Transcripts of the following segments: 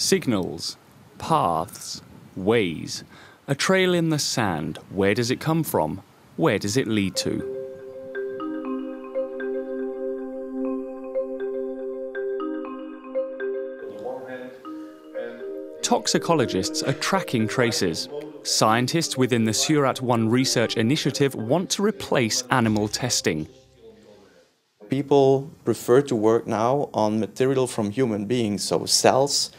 Signals, paths, ways. A trail in the sand. Where does it come from? Where does it lead to? Toxicologists are tracking traces. Scientists within the SEURAT 1 research initiative want to replace animal testing. People prefer to work now on material from human beings, so cells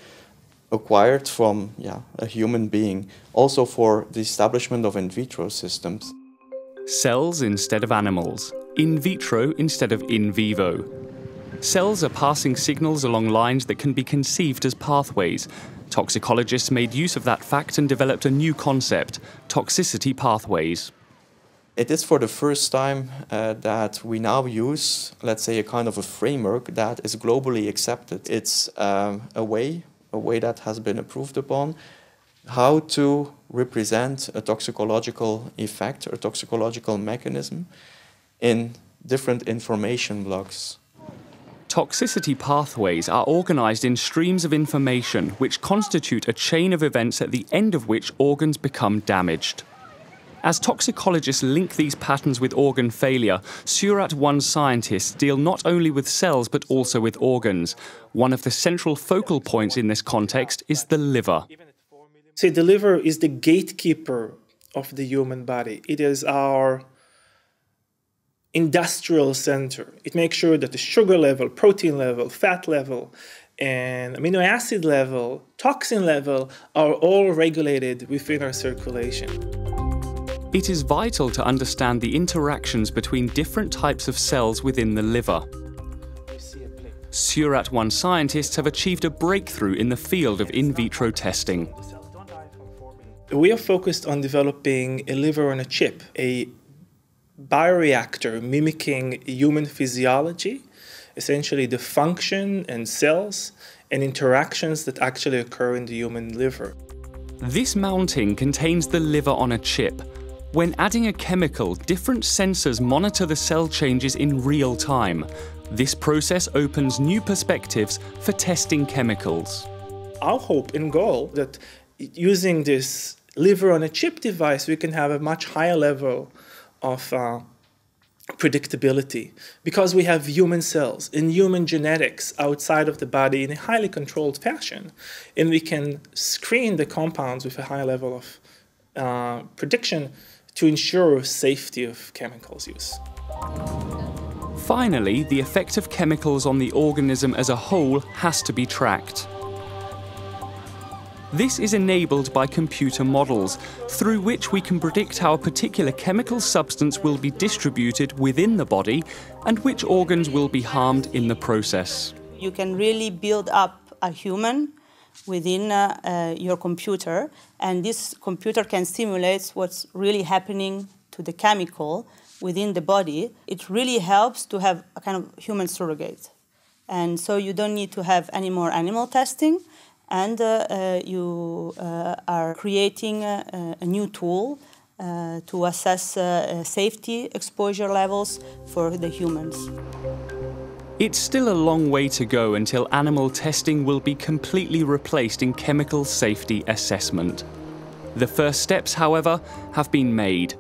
acquired from yeah, a human being, also for the establishment of in vitro systems. Cells instead of animals, in vitro instead of in vivo. Cells are passing signals along lines that can be conceived as pathways. Toxicologists made use of that fact and developed a new concept toxicity pathways. It is for the first time uh, that we now use, let's say, a kind of a framework that is globally accepted. It's um, a way a way that has been approved upon, how to represent a toxicological effect or toxicological mechanism in different information blocks. Toxicity pathways are organized in streams of information which constitute a chain of events at the end of which organs become damaged. As toxicologists link these patterns with organ failure, SEURAT 1 scientists deal not only with cells but also with organs. One of the central focal points in this context is the liver. See, the liver is the gatekeeper of the human body. It is our industrial center. It makes sure that the sugar level, protein level, fat level, and amino acid level, toxin level are all regulated within our circulation. It is vital to understand the interactions between different types of cells within the liver. SEURAT 1 scientists have achieved a breakthrough in the field of in vitro testing. We are focused on developing a liver on a chip, a bioreactor mimicking human physiology, essentially the function and cells and interactions that actually occur in the human liver. This mounting contains the liver on a chip, when adding a chemical, different sensors monitor the cell changes in real time. This process opens new perspectives for testing chemicals. Our hope and goal that using this liver on a chip device, we can have a much higher level of uh, predictability because we have human cells and human genetics outside of the body in a highly controlled fashion. And we can screen the compounds with a high level of uh, prediction to ensure safety of chemicals use. Finally, the effect of chemicals on the organism as a whole has to be tracked. This is enabled by computer models, through which we can predict how a particular chemical substance will be distributed within the body and which organs will be harmed in the process. You can really build up a human within uh, uh, your computer, and this computer can simulate what's really happening to the chemical within the body. It really helps to have a kind of human surrogate. And so you don't need to have any more animal testing, and uh, uh you uh, are creating a, a new tool uh, to assess safety exposure levels for the humans. It's still a long way to go until animal testing will be completely replaced in chemical safety assessment. The first steps, however, have been made,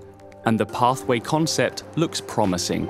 and the pathway concept looks promising.